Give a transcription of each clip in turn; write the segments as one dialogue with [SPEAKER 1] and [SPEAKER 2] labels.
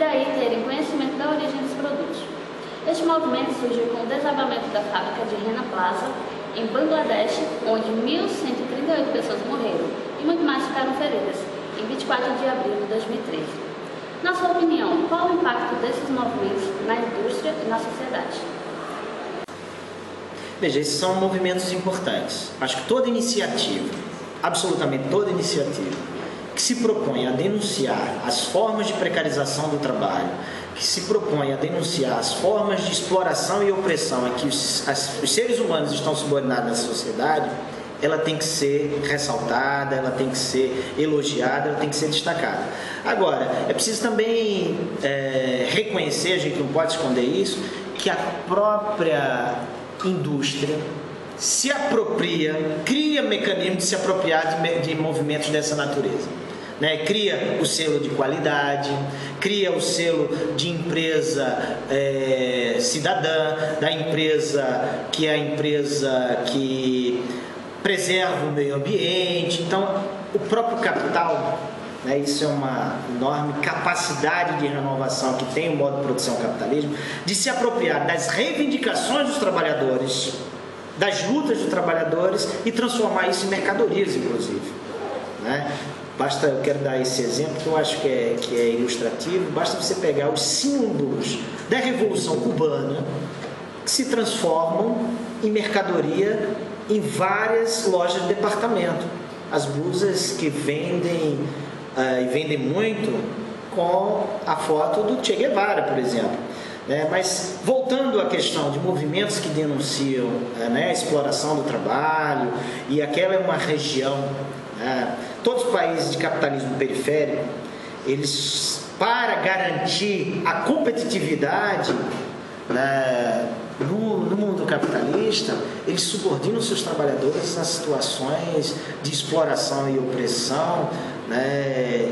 [SPEAKER 1] daí terem conhecimento da origem dos produtos. Este movimento surgiu com o desabamento da fábrica de Rena Plaza, em Bangladesh, onde 1.138 pessoas morreram e muito mais ficaram feridas, em 24 de abril de 2013. Na sua opinião, qual o impacto desses movimentos na indústria e na sociedade?
[SPEAKER 2] Veja, esses são movimentos importantes. Acho que toda iniciativa, absolutamente toda iniciativa, que se propõe a denunciar as formas de precarização do trabalho, que se propõe a denunciar as formas de exploração e opressão a que os, as, os seres humanos estão subordinados na sociedade, ela tem que ser ressaltada, ela tem que ser elogiada, ela tem que ser destacada. Agora, é preciso também é, reconhecer, a gente não pode esconder isso, que a própria indústria se apropria, cria mecanismos de se apropriar de, de movimentos dessa natureza. Né? Cria o selo de qualidade, cria o selo de empresa é, cidadã, da empresa que é a empresa que preserva o meio ambiente. Então, o próprio capital né? Isso é uma enorme capacidade de renovação que tem o modo de produção capitalismo, de se apropriar das reivindicações dos trabalhadores, das lutas dos trabalhadores e transformar isso em mercadorias, inclusive. Né? Basta, eu quero dar esse exemplo que eu acho que é, que é ilustrativo, basta você pegar os símbolos da Revolução Cubana que se transformam em mercadoria em várias lojas de departamento. As blusas que vendem uh, e vendem muito com a foto do Che Guevara, por exemplo. Né? Mas voltando à questão de movimentos que denunciam uh, né, a exploração do trabalho, e aquela é uma região, né, todos os países de capitalismo periférico, eles, para garantir a competitividade né, no, no, mundo capitalista, eles subordinam seus trabalhadores a situações de exploração e opressão, né?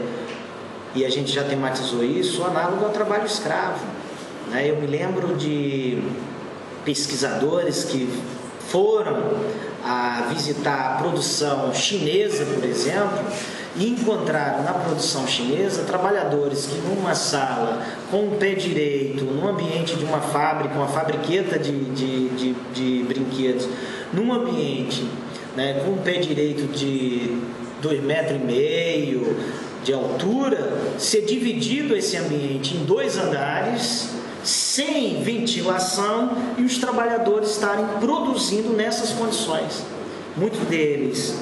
[SPEAKER 2] e a gente já tematizou isso, análogo ao trabalho escravo. Né? Eu me lembro de pesquisadores que foram a visitar a produção chinesa, por exemplo, e encontraram na produção chinesa trabalhadores que numa sala com o pé direito, num ambiente de uma fábrica, uma fabriqueta de, de, de, de brinquedos, num ambiente né, com o pé direito de dois metros e meio de altura, ser dividido esse ambiente em dois andares, sem ventilação e os trabalhadores estarem produzindo nessas condições. Muitos deles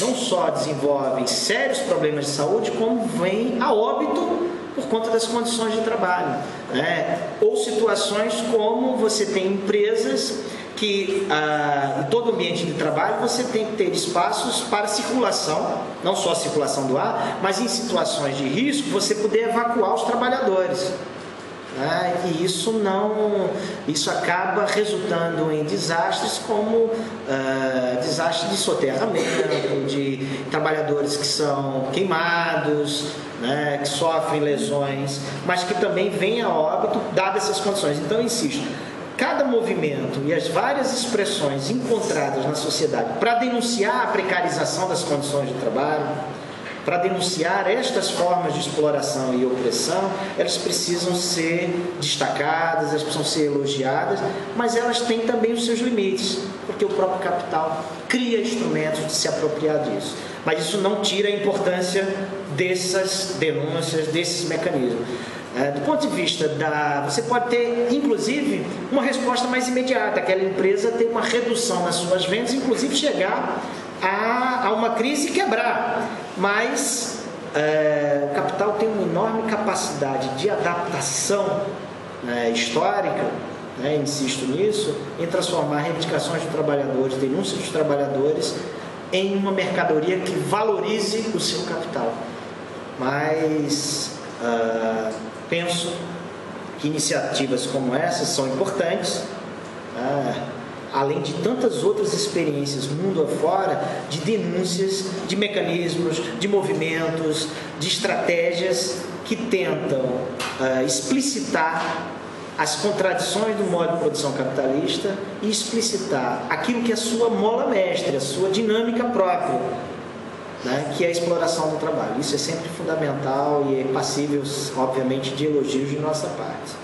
[SPEAKER 2] não só desenvolvem sérios problemas de saúde, como vêm a óbito por conta das condições de trabalho. Né? Ou situações como você tem empresas que ah, em todo ambiente de trabalho você tem que ter espaços para circulação, não só circulação do ar, mas em situações de risco você poder evacuar os trabalhadores. Né? E isso não, isso acaba resultando em desastres como uh, desastres de soterramento, de trabalhadores que são queimados, né? que sofrem lesões, mas que também vêm a óbito dadas essas condições. Então, insisto, cada movimento e as várias expressões encontradas na sociedade para denunciar a precarização das condições de trabalho, para denunciar estas formas de exploração e opressão, elas precisam ser destacadas, elas precisam ser elogiadas, mas elas têm também os seus limites, porque o próprio capital cria instrumentos de se apropriar disso. Mas isso não tira a importância dessas denúncias, desses mecanismos. É, do ponto de vista da. Você pode ter, inclusive, uma resposta mais imediata, aquela empresa ter uma redução nas suas vendas, inclusive chegar a, a uma crise e quebrar. Mas é, o capital tem uma enorme capacidade de adaptação né, histórica, né, insisto nisso, em transformar reivindicações dos trabalhadores, denúncias dos trabalhadores, em uma mercadoria que valorize o seu capital. Mas uh, penso que iniciativas como essas são importantes. Uh, além de tantas outras experiências mundo afora, de denúncias, de mecanismos, de movimentos, de estratégias que tentam uh, explicitar as contradições do modo de produção capitalista e explicitar aquilo que é a sua mola mestre, a sua dinâmica própria, né, que é a exploração do trabalho. Isso é sempre fundamental e é passível, obviamente, de elogios de nossa parte.